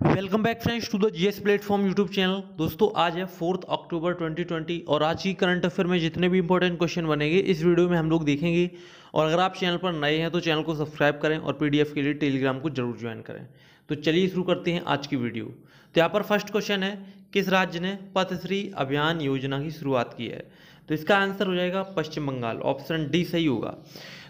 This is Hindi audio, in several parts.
Welcome back friends to the GS platform YouTube channel दोस्तों, आज है फोर्थ अक्टूबर 2020 और आज की करंट अफेयर में जितने भी इंपॉर्टेंट क्वेश्चन बनेंगे, इस वीडियो में हम लोग देखेंगे। और अगर आप चैनल पर नए हैं तो चैनल को सब्सक्राइब करें और पीडीएफ के लिए टेलीग्राम को ज़रूर ज्वाइन करें। तो चलिए शुरू करते हैं आज की वीडियो तो यहाँ पर फ़र्स्ट क्वेश्चन है, किस राज्य ने पथश्री अभियान योजना की शुरुआत की है? तो इसका आंसर हो जाएगा पश्चिम बंगाल। ऑप्शन डी सही होगा।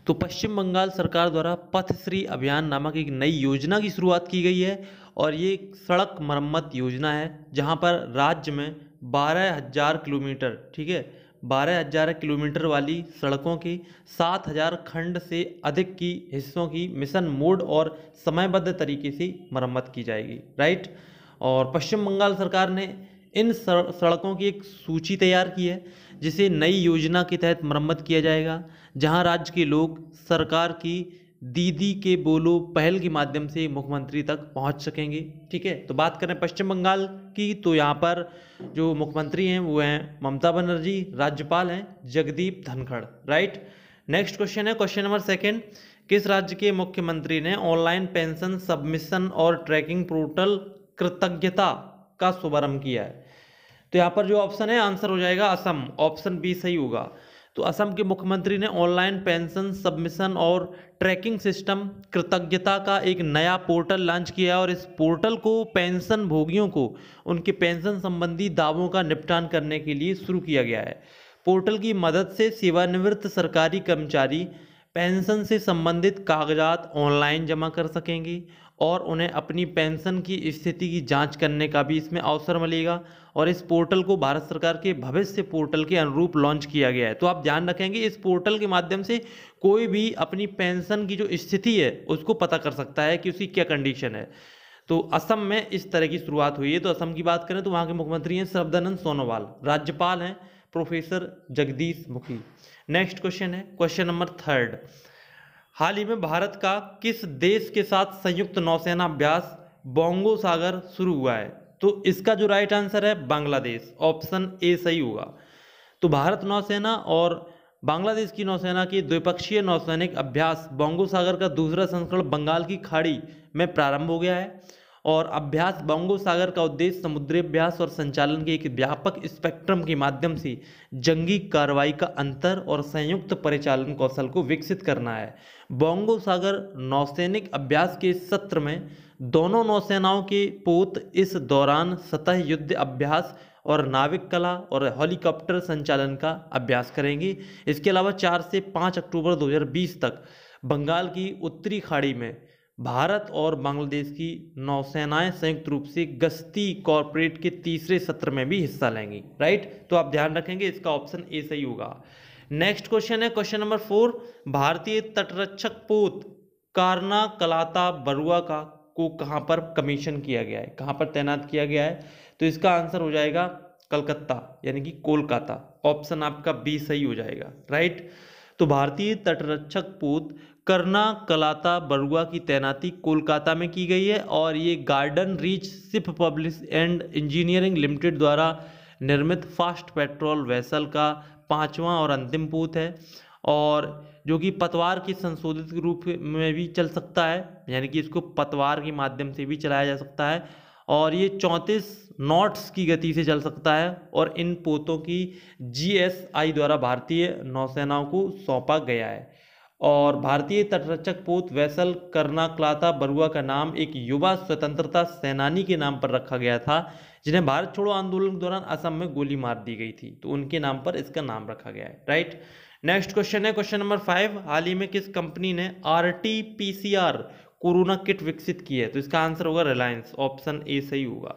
तो पश्चिम बंगाल सरकार द्वारा पथश्री अभियान नामक एक नई योजना की शुरुआत की गई है। और ये सड़क मरम्मत योजना है, जहाँ पर राज्य में बारह हज़ार किलोमीटर, ठीक है, बारह हज़ार किलोमीटर वाली सड़कों की सात हज़ार खंड से अधिक की हिस्सों की मिशन मोड और समयबद्ध तरीके से मरम्मत की जाएगी, राइट? और पश्चिम बंगाल सरकार ने इन सड़कों की एक सूची तैयार की है, जिसे नई योजना के तहत मरम्मत किया जाएगा, जहाँ राज्य के लोग सरकार की दीदी के बोलो पहल के माध्यम से मुख्यमंत्री तक पहुँच सकेंगे, ठीक है? तो बात करें पश्चिम बंगाल की तो यहाँ पर जो मुख्यमंत्री हैं, वो हैं ममता बनर्जी, राज्यपाल हैं Jagdeep Dhankhar right next question है क्वेश्चन नंबर सेकंड किस राज्य के मुख्यमंत्री ने ऑनलाइन पेंशन सबमिशन और ट्रैकिंग पोर्टल कृतज्ञता का शुभारंभ किया है? तो यहाँ पर जो ऑप्शन है आंसर हो जाएगा असम ऑप्शन बी सही होगा। तो असम के मुख्यमंत्री ने ऑनलाइन पेंशन सबमिशन और ट्रैकिंग सिस्टम कृतज्ञता का एक नया पोर्टल लॉन्च किया है और इस पोर्टल को पेंशन भोगियों को उनके पेंशन संबंधी दावों का निपटान करने के लिए शुरू किया गया है। पोर्टल की मदद से सेवानिवृत्त सरकारी कर्मचारी पेंशन से संबंधित कागजात ऑनलाइन जमा कर सकेंगे और उन्हें अपनी पेंशन की स्थिति की जाँच करने का भी इसमें अवसर मिलेगा और इस पोर्टल को भारत सरकार के भविष्य पोर्टल के अनुरूप लॉन्च किया गया है। तो आप ध्यान रखेंगे, इस पोर्टल के माध्यम से कोई भी अपनी पेंशन की जो स्थिति है, उसको पता कर सकता है कि उसकी क्या कंडीशन है। तो असम में इस तरह की शुरुआत हुई है। तो असम की बात करें तो वहाँ के मुख्यमंत्री हैं सर्वदानंद सोनोवाल, राज्यपाल हैं professor Jagdish Mukhi. Next question है, क्वेश्चन नंबर थर्ड। हाल ही में भारत का किस देश के साथ संयुक्त नौसेना अभ्यास बोंगो सागर शुरू हुआ है? तो इसका जो राइट आंसर है, बांग्लादेश। ऑप्शन ए सही होगा। तो भारत नौसेना और बांग्लादेश की नौसेना की द्विपक्षीय नौसैनिक अभ्यास बोंगो सागर का दूसरा संस्करण बंगाल की खाड़ी में प्रारंभ हो गया है। और अभ्यास बंगो सागर का उद्देश्य समुद्री अभ्यास और संचालन के एक व्यापक स्पेक्ट्रम के माध्यम से जंगी कार्रवाई का अंतर और संयुक्त परिचालन कौशल को विकसित करना है। बोंगो सागर नौसैनिक अभ्यास के सत्र में दोनों नौसेनाओं के पोत इस दौरान सतह युद्ध अभ्यास और नाविक कला और हेलीकॉप्टर संचालन का अभ्यास करेंगी। इसके अलावा चार से पाँच अक्टूबर 2020 तक बंगाल की उत्तरी खाड़ी में भारत और बांग्लादेश की नौसेनाएँ संयुक्त रूप से गश्ती कॉरपोरेट के तीसरे सत्र में भी हिस्सा लेंगी राइट तो आप ध्यान रखेंगे इसका ऑप्शन ए सही होगा। नेक्स्ट क्वेश्चन है क्वेश्चन नंबर फोर भारतीय तटरक्षक पोत कारना कलाता बरुआ का, को कहाँ पर कमीशन किया गया है? कहाँ पर तैनात किया गया है? तो इसका आंसर हो जाएगा कलकत्ता, यानी कि कोलकाता। ऑप्शन आपका बी सही हो जाएगा राइट तो भारतीय तटरक्षक पोत करना कलाता बरुआ की तैनाती कोलकाता में की गई है और ये Garden Reach ship publish and Engineering Limited द्वारा निर्मित फास्ट पेट्रोल वेसल का पांचवा और अंतिम पूत है और जो कि पतवार की संशोधित रूप में भी चल सकता है, यानी कि इसको पतवार के माध्यम से भी चलाया जा सकता है। और ये चौंतीस नॉट्स की गति से चल सकता है और इन पोतों की जीएसआई द्वारा भारतीय नौसेनाओं को सौंपा गया है। और भारतीय तटरक्षक पोत वैसल कर्नाक्लाता बरुआ का नाम एक युवा स्वतंत्रता सेनानी के नाम पर रखा गया था, जिन्हें भारत छोड़ो आंदोलन के दौरान असम में गोली मार दी गई थी। तो उनके नाम पर इसका नाम रखा गया है राइट नेक्स्ट क्वेश्चन है क्वेश्चन नंबर फाइव हाल ही में किस कंपनी ने R T P C R corona kit विकसित की है तो इसका आंसर होगा रिलायंस ऑप्शन ए सही होगा।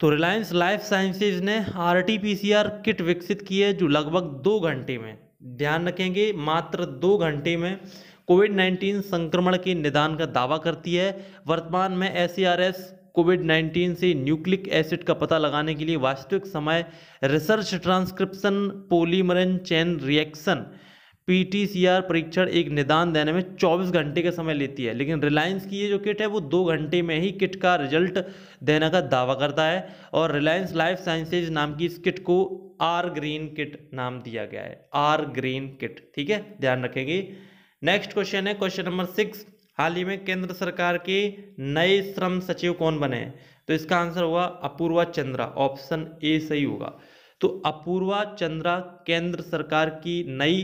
तो रिलायंस लाइफ साइंसेज ने R T P C R kit विकसित की है जो लगभग दो घंटे में, ध्यान रखेंगे, मात्र दो घंटे में कोविड 19 संक्रमण के निदान का दावा करती है। वर्तमान में एस कोविड 19 से न्यूक्लिक एसिड का पता लगाने के लिए वास्तविक समय, research transcription, polymerase chain reaction PTCR परीक्षण एक निदान देने में 24 घंटे का समय लेती है, लेकिन रिलायंस की ये जो किट है वो दो घंटे में ही किट का रिज़ल्ट देने का दावा करता है और रिलायंस लाइफ साइंसेज नाम की इस किट को आर ग्रीन किट नाम दिया गया है आर ग्रीन किट ठीक है? ध्यान रखेंगे। नेक्स्ट क्वेश्चन है क्वेश्चन नंबर सिक्स हाल ही में केंद्र सरकार के नए श्रम सचिव कौन बने? तो इसका आंसर होगा अपूर्वा चंद्रा ऑप्शन ए सही होगा। तो अपूर्वा चंद्रा केंद्र सरकार की नई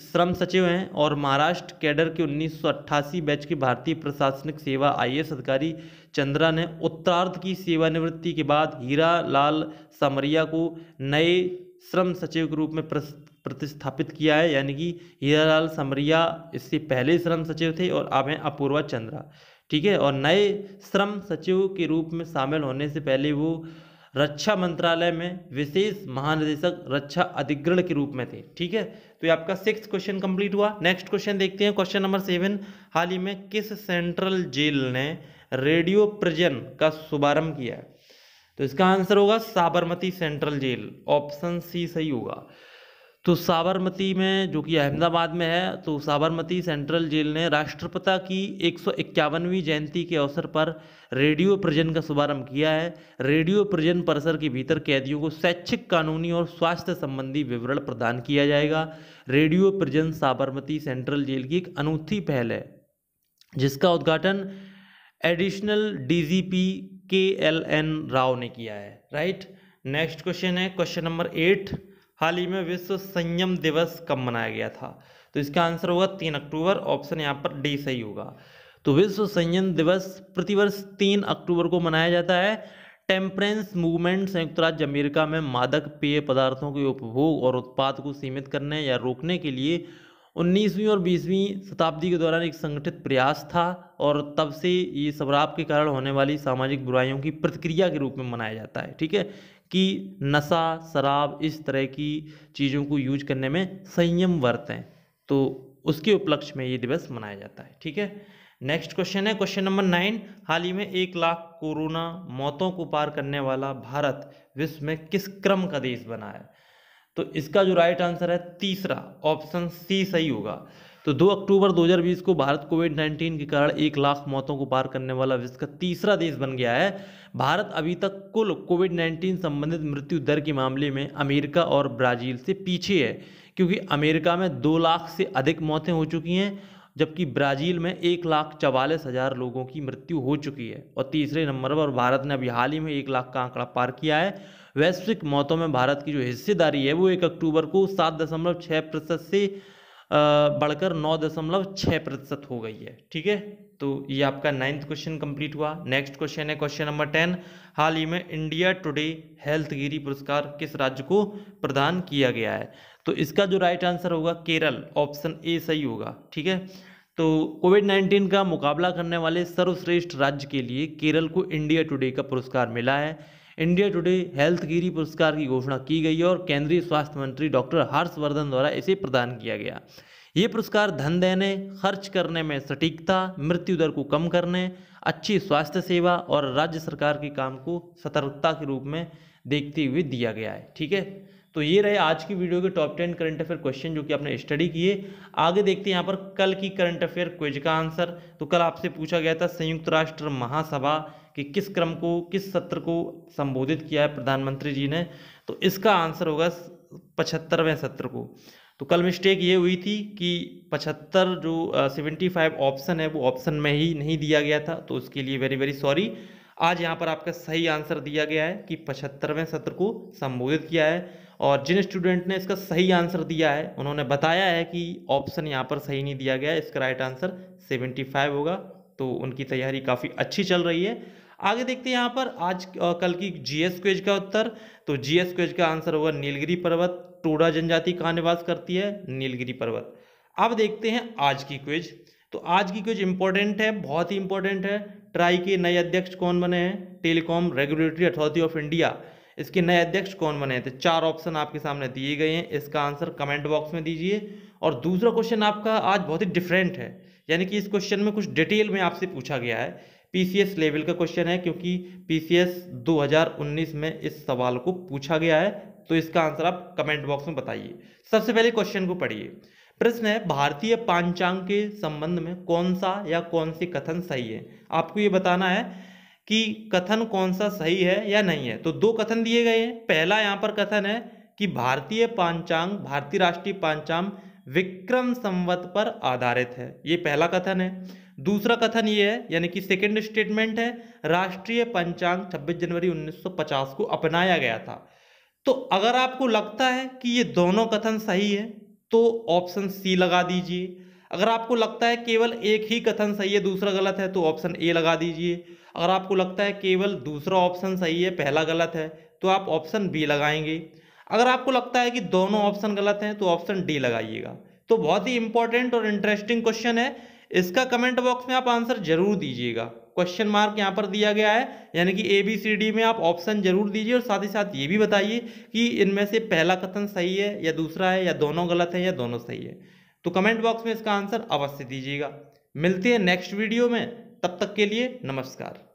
श्रम सचिव हैं और महाराष्ट्र कैडर के 1988 बैच की भारतीय प्रशासनिक सेवा आईएएस अधिकारी चंद्रा ने उत्तरार्ध की सेवानिवृत्ति के बाद हीरा लाल समरिया को नए श्रम सचिव के रूप में प्रतिस्थापित किया है। यानी कि हीरालाल समरिया इससे पहले श्रम सचिव थे और अब हैं अपूर्वा चंद्रा। ठीक है? और नए श्रम सचिव के रूप में शामिल होने से पहले वो रक्षा मंत्रालय में विशेष महानिदेशक रक्षा अधिग्रहण के रूप में थे। ठीक है? तो ये आपका सिक्स क्वेश्चन कंप्लीट हुआ। नेक्स्ट क्वेश्चन देखते हैं। क्वेश्चन नंबर सेवन हाल ही में किस सेंट्रल जेल ने रेडियो प्रजन का शुभारंभ किया है? तो इसका आंसर होगा Sabarmati central jail option C सही होगा। तो साबरमती में, जो कि अहमदाबाद में है तो साबरमती सेंट्रल जेल ने राष्ट्रपिता की एक जयंती के अवसर पर रेडियो प्रजन का शुभारंभ किया है। रेडियो प्रजन परिसर के भीतर कैदियों को शैक्षिक कानूनी और स्वास्थ्य संबंधी विवरण प्रदान किया जाएगा। रेडियो प्रजन साबरमती सेंट्रल जेल की एक अनूठी पहल है, जिसका उद्घाटन additional DGP K L N Rao ने किया है। राइट? नेक्स्ट क्वेश्चन है, क्वेश्चन नंबर एट। हाल ही में विश्व संयम दिवस कब मनाया गया था? तो इसका आंसर होगा तीन अक्टूबर, ऑप्शन यहाँ पर डी सही होगा। तो विश्व संयम दिवस प्रतिवर्ष तीन अक्टूबर को मनाया जाता है। टेम्परेंस मूवमेंट संयुक्त राज्य अमेरिका में मादक पेय पदार्थों के उपभोग और उत्पाद को सीमित करने या रोकने के लिए 19वीं और 20वीं शताब्दी के दौरान एक संगठित प्रयास था और तब से ये शराब के कारण होने वाली सामाजिक बुराइयों की प्रतिक्रिया के रूप में मनाया जाता है, ठीक है? कि नशा, शराब इस तरह की चीज़ों को यूज़ करने में संयम बरतें तो उसके उपलक्ष्य में ये दिवस मनाया जाता है, ठीक है? नेक्स्ट क्वेश्चन है क्वेश्चन नंबर नाइन हाल ही में एक लाख कोरोना मौतों को पार करने वाला भारत विश्व में किस क्रम का देश बना है? तो इसका जो राइट आंसर है, तीसरा ऑप्शन सी सही होगा। तो 2 अक्टूबर 2020 को भारत कोविड 19 के कारण एक लाख मौतों को पार करने वाला विश्व का तीसरा देश बन गया है। भारत अभी तक कुल कोविड 19 संबंधित मृत्यु दर के मामले में अमेरिका और ब्राज़ील से पीछे है, क्योंकि अमेरिका में दो लाख से अधिक मौतें हो चुकी हैं, जबकि ब्राज़ील में एक लाख चवालीस हज़ार लोगों की मृत्यु हो चुकी है और तीसरे नंबर पर भारत ने अभी हाल ही में एक लाख का आंकड़ा पार किया है। वैश्विक मौतों में भारत की जो हिस्सेदारी है, वो एक अक्टूबर को सात दशमलव छः प्रतिशत से बढ़कर नौ दशमलव छः प्रतिशत हो गई है, ठीक है? तो ये आपका नाइन्थ क्वेश्चन कंप्लीट हुआ। नेक्स्ट क्वेश्चन है क्वेश्चन नंबर टेन हाल ही में इंडिया टुडे हेल्थ गिरी पुरस्कार किस राज्य को प्रदान किया गया है? तो इसका जो राइट आंसर होगा, केरल ऑप्शन ए सही होगा, ठीक है? तो कोविड नाइन्टीन का मुकाबला करने वाले सर्वश्रेष्ठ राज्य के लिए केरल को इंडिया टुडे का पुरस्कार मिला है। इंडिया टुडे हेल्थ गिरी पुरस्कार की घोषणा की गई और केंद्रीय स्वास्थ्य मंत्री डॉक्टर हर्षवर्धन द्वारा इसे प्रदान किया गया। ये पुरस्कार धन देने, खर्च करने में सटीकता, मृत्यु दर को कम करने, अच्छी स्वास्थ्य सेवा और राज्य सरकार के काम को सतर्कता के रूप में देखते हुए दिया गया है। ठीक है? तो ये रहे आज की वीडियो के top ten current affair question जो कि आपने स्टडी किए। आगे देखते हैं यहाँ पर कल की करंट अफेयर क्विज का आंसर तो कल आपसे पूछा गया था संयुक्त राष्ट्र महासभा कि किस क्रम को, किस सत्र को संबोधित किया है प्रधानमंत्री जी ने। तो इसका आंसर होगा पचहत्तरवें सत्र को। तो कल मिस्टेक ये हुई थी कि पचहत्तर जो सेवेंटी फाइव ऑप्शन है वो ऑप्शन में ही नहीं दिया गया था। तो उसके लिए वेरी वेरी सॉरी आज यहाँ पर आपका सही आंसर दिया गया है कि पचहत्तरवें सत्र को संबोधित किया है। और जिन स्टूडेंट ने इसका सही आंसर दिया है, उन्होंने बताया है कि ऑप्शन यहाँ पर सही नहीं दिया गया है, इसका राइट आंसर सेवेंटी फाइव होगा। तो उनकी तैयारी काफ़ी अच्छी चल रही है। आगे देखते हैं यहाँ पर आज कल की जीएस क्वेज का उत्तर। तो जीएस क्वेज का आंसर होगा नीलगिरी पर्वत। टोडा जनजाति कहाँ निवास करती है? नीलगिरी पर्वत। अब देखते हैं आज की क्वेज तो आज की क्वेज इंपॉर्टेंट है, बहुत ही इंपॉर्टेंट है। ट्राई के नए अध्यक्ष कौन बने हैं? Telecom Regulatory Authority of India इसके नए अध्यक्ष कौन बने थे? चार ऑप्शन आपके सामने दिए गए हैं। इसका आंसर कमेंट बॉक्स में दीजिए। और दूसरा क्वेश्चन आपका आज बहुत ही डिफरेंट है। यानी कि इस क्वेश्चन में कुछ डिटेल में आपसे पूछा गया है। पीसीएस लेवल का क्वेश्चन है क्योंकि पीसीएस 2019 में इस सवाल को पूछा गया है। तो इसका आंसर आप कमेंट बॉक्स में बताइए। सबसे पहले क्वेश्चन को पढ़िए। प्रश्न है, भारतीय पांचांग के संबंध में कौन सा या कौन सी कथन सही है? आपको ये बताना है कि कथन कौन सा सही है या नहीं है। तो दो कथन दिए गए हैं। पहला यहाँ पर कथन है कि भारतीय पांचांग, भारतीय राष्ट्रीय पांचांग विक्रम संवत पर आधारित है। ये पहला कथन है। दूसरा कथन ये है, यानी कि सेकंड स्टेटमेंट है, राष्ट्रीय पंचांग 26 जनवरी 1950 को अपनाया गया था। तो अगर आपको लगता है कि ये दोनों कथन सही है तो ऑप्शन सी लगा दीजिए। अगर आपको लगता है केवल एक ही कथन सही है, दूसरा गलत है तो ऑप्शन ए लगा दीजिए। अगर आपको लगता है केवल दूसरा ऑप्शन सही है, पहला गलत है तो आप ऑप्शन बी लगाएँगे। अगर आपको लगता है कि दोनों ऑप्शन गलत हैं तो ऑप्शन डी लगाइएगा। तो बहुत ही इंपॉर्टेंट और इंटरेस्टिंग क्वेश्चन है। इसका कमेंट बॉक्स में आप आंसर ज़रूर दीजिएगा। क्वेश्चन मार्क यहाँ पर दिया गया है, यानी कि ए बी सी डी में आप ऑप्शन ज़रूर दीजिए और साथ ही साथ ये भी बताइए कि इनमें से पहला कथन सही है या दूसरा है या दोनों गलत है या दोनों सही है। तो कमेंट बॉक्स में इसका आंसर अवश्य दीजिएगा। मिलते हैं नेक्स्ट वीडियो में, तब तक के लिए नमस्कार।